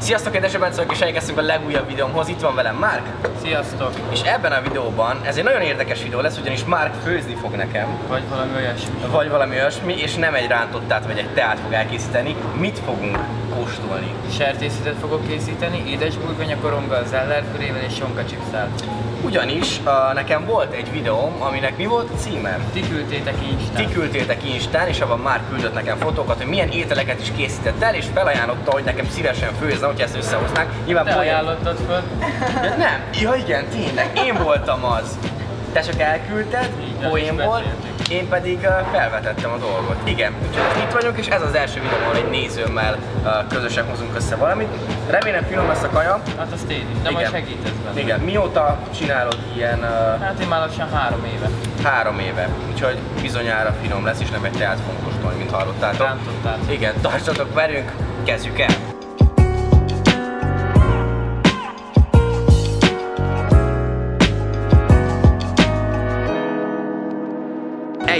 Sziasztok, kedves Bencők, és elkezdtünk a legújabb videómhoz. Itt van velem Márk. Sziasztok! És ebben a videóban, ez egy nagyon érdekes videó lesz, ugyanis Márk főzni fog nekem, Vagy valami olyasmi. vagy valami olyasmi, és nem egy rántottát, vagy egy teát fog elkészíteni. Mit fogunk kóstolni? Sertészetet fogok készíteni, édesburgonya koromgal, zellerpürével és sonka chipszel. Ugyanis uh, nekem volt egy videóm, aminek mi volt a címe? Ti küldtétek Instán. Ti küldtétek Instán, és abban már küldött nekem fotókat, hogy milyen ételeket is készített el, és felajánlotta, hogy nekem szívesen főzne, hogyha ezt összehoznák. Nyilván Te poén- ajánlottad föl. Ja, nem, ja igen, tényleg, én voltam az. Te csak elküldted, Így én pedig felvetettem a dolgot. Igen, úgyhogy itt vagyunk, és ez az első videó, ahol egy nézőmmel közösen hozunk össze valamit. Remélem finom lesz a kaja. Hát azt én is, de majd Igen. segítesz benne. Igen, mióta csinálod ilyen Hát én már lassan három éve. három éve, úgyhogy bizonyára finom lesz, és nem egy teát fogunk kóstolni, mint hallottátok. Rántottátok. Igen, tartsatok velünk, kezdjük el!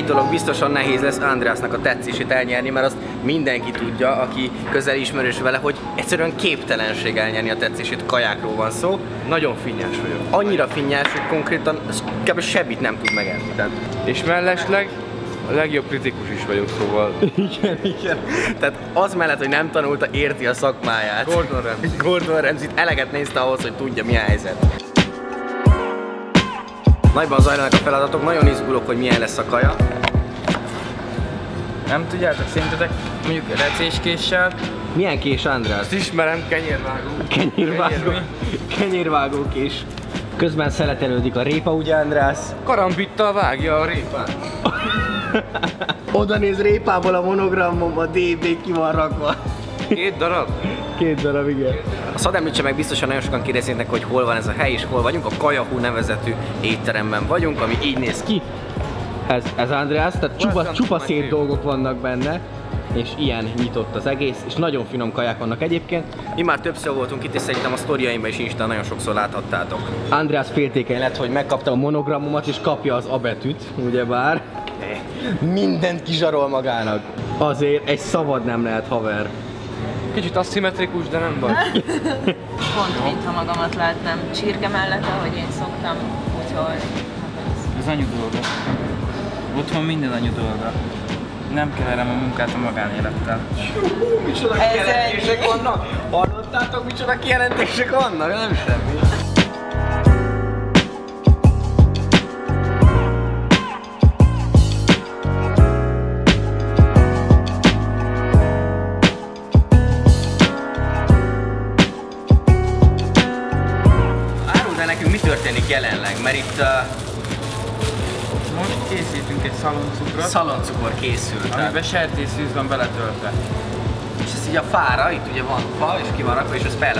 Egy dolog biztosan nehéz lesz Andrásnak a tetszését elnyerni, mert azt mindenki tudja, aki közel ismerős vele, hogy egyszerűen képtelenség elnyerni a tetszését, kajákról van szó. Nagyon finnyás vagyok. Annyira finnyás, hogy konkrétan kb. semmit nem tud megenni. Tehát És mellesleg a legjobb kritikus is vagyok, szóval Igen, igen. Tehát az mellett, hogy nem tanulta, érti a szakmáját. Gordon Ramsay. Gordon Ramsay-t eleget nézte ahhoz, hogy tudja mi a helyzet. Nagyban zajlanak a feladatok, nagyon izgulok, hogy milyen lesz a kaja. Nem tudjátok, szerintetek mondjuk recéskéssel, Milyen kés, András? Ezt ismerem, kenyérvágó. Kenyérvágó. Kenyérvágó kés. Közben szeletelődik a répa, ugye, András? Karambittal vágja a répát. Oda néz répából a monogramom, a DB ki van rakva. Két darab? Két darab, igen. Azt hadd említse meg, biztosan nagyon sokan kérdeznének, hogy hol van ez a hely és hol vagyunk. A Kajahú nevezetű étteremben vagyunk, ami így néz ki. Ez, ez András, tehát csupa, csupa szép dolgok vannak benne és ilyen nyitott az egész, és nagyon finom kaják vannak egyébként. Mi már többször voltunk itt, és szerintem a sztoriaimban is Instán nagyon sokszor láthattátok. András féltékeny lett, hogy megkapta a monogramomat, és kapja az abetűt, ugyebár. Mindent kizsarol magának. Azért egy szabad nem lehet haver. Kicsit aszimmetrikus, de nem baj. Pont, mintha magamat látnám csirke mellett, ahogy én szoktam, úgyhogy az anyu dolga. Otthon minden anyu dolga. Nem keverem a munkát a magánélettel. Micsoda Ez kijelentések vannak? Hallottátok, micsoda kijelentések vannak? Nem semmi. Itt uh, Most készítünk egy szaloncukrot, szaloncukor készült. amiben sertészűz van beletöltve. És ez így a fára, itt ugye van fa, és ki van rakva, és ez fel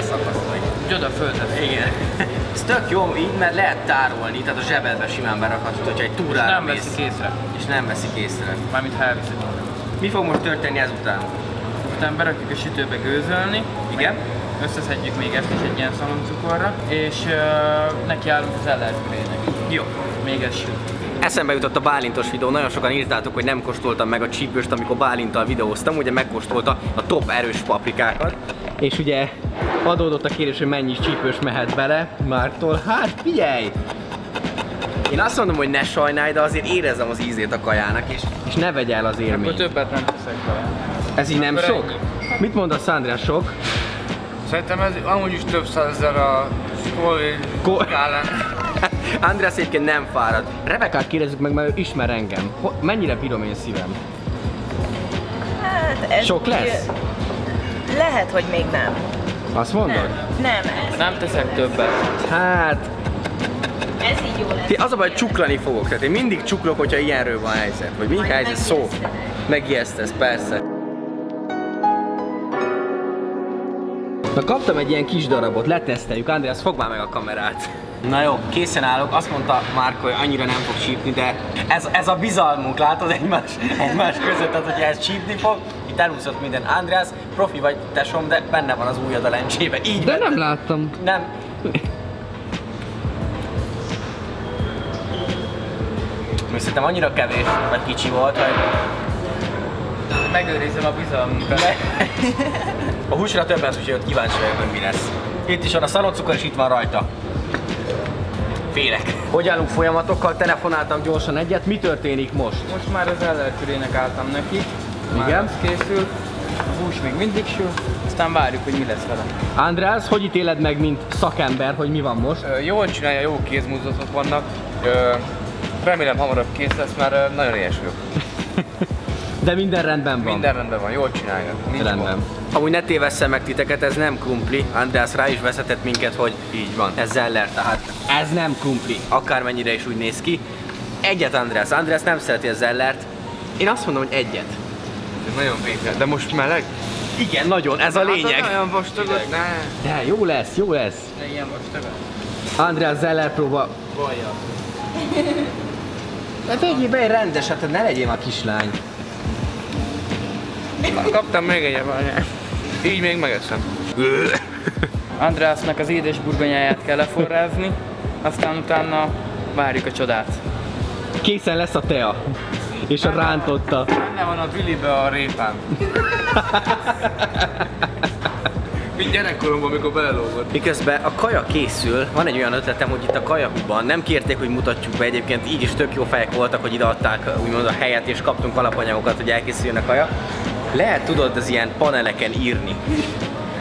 így. Úgy oda föltesz. Igen. Ez tök jó így, mert lehet tárolni, tehát a zsebedbe simán berakhatod, hogyha egy túrára Nem mész, veszik észre. és nem veszik észre. Mármint ha elviszed. Mi fog most történni ezután? Utána berakjuk a sütőbe gőzölni, Igen? Összeszedjük még ezt is egy ilyen szaloncukorra, és uh, nekiállunk az ellerpürének. Jó. Még ez süt. Eszembe jutott a Bálintos videó, nagyon sokan írtátok, hogy nem kóstoltam meg a csípőst, amikor Bálinttal videóztam, ugye megkóstolta a top erős paprikákat. És ugye adódott a kérdés, hogy mennyi csípős mehet bele Márktól. Hát figyelj! Én azt mondom, hogy ne sajnálj, de azért érezzem az ízét a kajának, és, és ne vegy el az Akkor élményt. többet nem teszek bele. Ez így nem Akkor sok? Mit mondasz, András, sok? Szerintem ez amúgy is több százezer a Ko- skálán. András egyébként nem fárad. Rebekát kérdezzük meg, mert ő ismer engem. Ho- mennyire bírom én szívem? hát ez Sok lesz? Lehet, hogy még nem. Azt mondod? Nem, nem, ez, Nem teszek többet. Hát, ez így jó lesz. ti- az a baj, hogy csuklani fogok. Tehát én mindig csuklok, hogyha ilyenről van helyzet. Vagy mi helyzet szó. Megijesztesz, persze. Na kaptam egy ilyen kis darabot, leteszteljük. András, fogd már meg a kamerát. Na jó, készen állok. Azt mondta Márko, hogy annyira nem fog csípni, de ez, ez a bizalmunk, látod egymás, egymás között, tehát hogyha ez csípni fog, itt elúszott minden. András, profi vagy tesom, de benne van az ujjad a lencsébe. Így De vedd. nem láttam. Nem. Még szerintem annyira kevés, vagy kicsi volt, hogy Megőrizem a bizalmunkat. A húsra több lesz, úgyhogy ott kíváncsi vagyok, hogy mi lesz. Itt is van a szaloncukor, és itt van rajta. Félek. Hogy állunk folyamatokkal? Telefonáltam gyorsan egyet. Mi történik most? Most már az ellerkülének álltam neki. Már Igen. az készül. A hús még mindig sül. Aztán várjuk, hogy mi lesz vele. András, hogy ítéled meg, mint szakember, hogy mi van most? Ö, Jól csinálja, jó kézmozdulatok vannak. Ö, Remélem hamarabb kész lesz, mert nagyon éhes vagyok. De minden rendben van. Minden rendben van, jól csinálja. Nincs rendben. gond. Amúgy ne tévesszem meg titeket, ez nem krumpli. András rá is vezetett minket, hogy Így van. ez zeller, tehát ez nem krumpli. Akármennyire is úgy néz ki. Egyet András. András nem szereti a zellert. Én azt mondom, hogy egyet. Ez nagyon vékony. De most meleg? Igen, nagyon, ez a lényeg. Hát, olyan vastagot. Ne. De jó lesz, jó lesz. Ne ilyen vastagot. András zeller próba. Bajja. De vegyél be egy rendes, hát ne legyél már kislány. Kaptam még egy bányát. Így még megeszem. Andrásnak az édes burgonyáját kell leforrázni, aztán utána várjuk a csodát. Készen lesz a tea. És a rántotta. Benne van a Willibe a répám. Mint gyerekkoromban, amikor belelógott. Miközben a kaja készül, van egy olyan ötletem, hogy itt a kajahuban nem kérték, hogy mutatjuk be, egyébként így is tök jó fejek voltak, hogy ide adták úgymond a helyet, és kaptunk alapanyagokat, hogy elkészüljön a kaja. Lehet tudod az ilyen paneleken írni.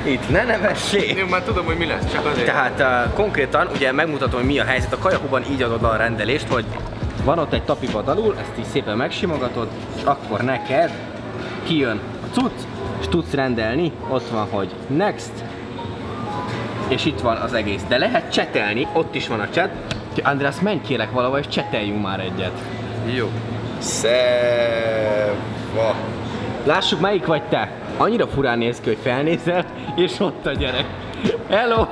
Itt, ne nevessé! Én már tudom, hogy mi lesz, csak azért. Tehát uh, konkrétan ugye megmutatom, hogy mi a helyzet. A kajahuban így adod a rendelést, hogy van ott egy tapipad alul, ezt így szépen megsimogatod, és akkor neked kijön a cucc, és tudsz rendelni, ott van, hogy next, és itt van az egész. De lehet csetelni, ott is van a chat. András, menj kérek valahol, és cseteljünk már egyet. Jó. Szeva. Lássuk, melyik vagy te? Annyira furán néz ki, hogy felnézel, és ott a gyerek. Hello!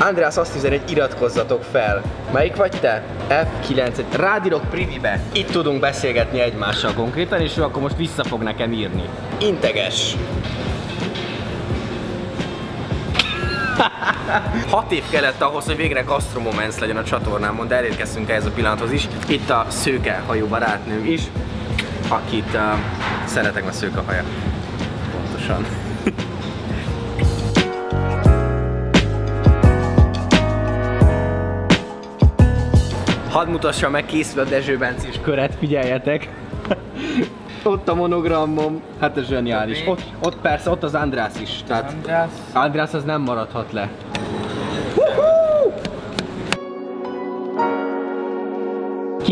András azt üzeni, hogy iratkozzatok fel. Melyik vagy te? F9. Rádirok privibe. Itt tudunk beszélgetni egymással konkrétan, és ő akkor most vissza fog nekem írni. Integes. Hat év kellett ahhoz, hogy végre Gastro Moments legyen a csatornámon, de elérkeztünk ehhez a pillanathoz is. Itt a szőke hajú barátnőm is, akit uh, szeretek, mert szőke haja. Pontosan. Hadd mutassa meg készül a Dezső Bencés köret, figyeljetek! ott a monogramom, hát ez zseniális. Ott, ott persze, ott az András is. Tehát András. András az nem maradhat le.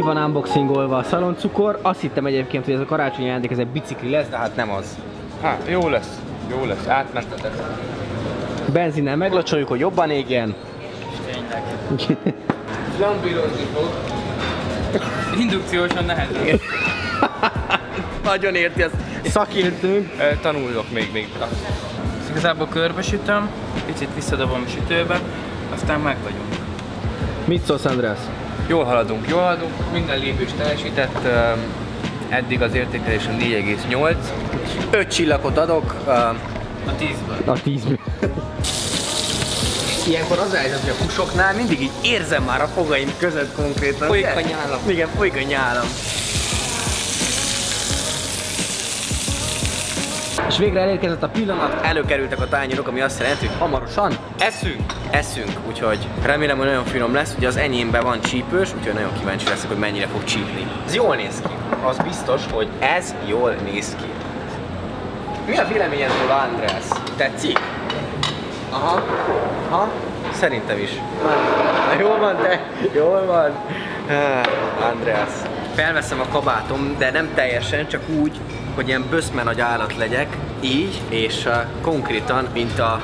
Ki van unboxingolva a szaloncukor. Azt hittem egyébként, hogy ez a karácsonyi ajándék, ez egy bicikli lesz, de hát nem az. Hát, jó lesz. Jó lesz. Átmentetek. Benzinnel meglocsoljuk, hogy jobban égjen. Tényleg. Flambírozni fog. Indukciósan nehezebb. Nagyon érti, ez szakértőnk. Ö, Tanulok még, még. Igazából körbesütöm, picit visszadobom a sütőbe, aztán meg vagyunk. Mit szólsz, András? Jól haladunk, jól haladunk. Minden lépést teljesített. Ö, Eddig az értékelésem 4,8. 5 csillagot adok. A tízből. a 10 Ilyenkor az a helyzet, hogy a húsoknál mindig így érzem már a fogaim között konkrétan. Folyik a nyálam. Igen, folyik a nyálam. És végre elérkezett a pillanat, előkerültek a tányérok, ami azt jelenti, hogy hamarosan Eszünk! eszünk, úgyhogy remélem, hogy nagyon finom lesz. Ugye az enyémben van csípős, úgyhogy nagyon kíváncsi leszek, hogy mennyire fog csípni. Ez jól néz ki. Az biztos, hogy ez jól néz ki. Mi a véleményed róla, András? Tetszik? Aha. Aha. Szerintem is. Jól van, te? Jól van. Ah, András. Felveszem a kabátom, de nem teljesen, csak úgy, hogy ilyen böszme nagy állat legyek, így, és uh, konkrétan, mint a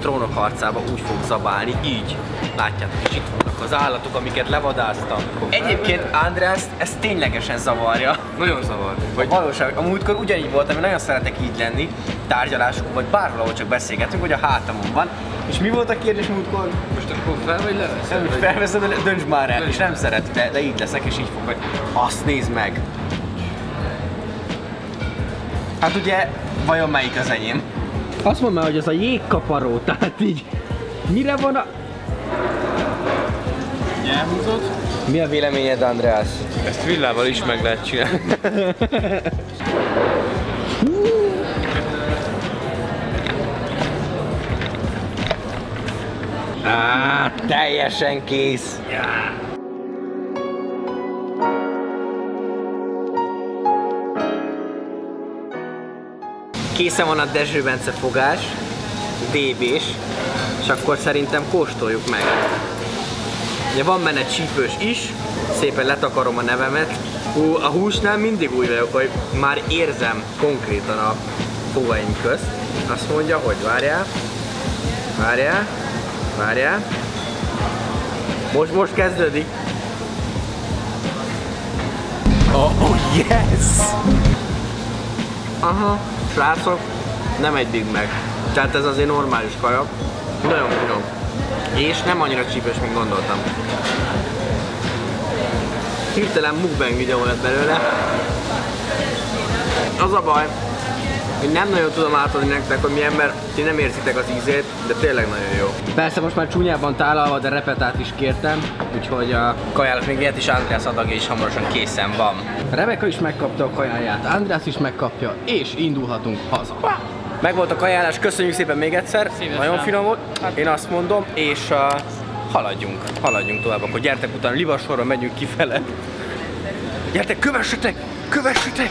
trónok harcába úgy fog zabálni, így. Látjátok, és itt vannak az állatok, amiket levadáztam. Egyébként András ez ténylegesen zavarja. Nagyon zavar. Vagy valóság, a múltkor ugyanígy voltam, én nagyon szeretek így lenni, tárgyalásokon, vagy bárhol, ahol csak beszélgetünk, hogy a hátamon van. És mi volt a kérdés múltkor? Most akkor fel vagy leveszed? Nem, hogy felveszed, de dönts már el, és nem szeret, de, de így leszek, és így fog, hogy azt nézd meg. Hát ugye, vajon melyik az enyém? Azt mondom, hogy az a jégkaparó, tehát így... Mire van a... Elhúzod? Mi a véleményed, András? Ezt villával is meg lehet csinálni. Ah, teljesen kész! Yeah. Készen van a Dezső Bence fogás, DB-s, és akkor szerintem kóstoljuk meg. Ugye van benne csípős is, szépen letakarom a nevemet. Hú, a húsnál mindig úgy vagyok, hogy már érzem konkrétan a fogaim közt. Azt mondja, hogy várjál, várjál, várjál. Most, most kezdődik. Oh, oh yes! Aha, srácok, nem egy Big Mac. Tehát ez azért normális kaja. Nagyon finom. És nem annyira csípős, mint gondoltam. Hirtelen mukbang videó lett belőle. Az a baj, hogy nem nagyon tudom átadni nektek, hogy milyen, mert ti nem érzitek az ízét, de tényleg nagyon jó. Persze most már csúnyában tálalva, de repetát is kértem, úgyhogy a kajálat még ilyet is András adagja is hamarosan készen van. Rebeka is megkapta a kajáját, András is megkapja, és indulhatunk haza. Meg volt a kajálás, köszönjük szépen még egyszer, Szívesen. nagyon finom volt, én azt mondom, és uh, haladjunk, haladjunk tovább, akkor gyertek utána Livasorra megyünk kifele. Gyertek, kövessetek, kövessetek!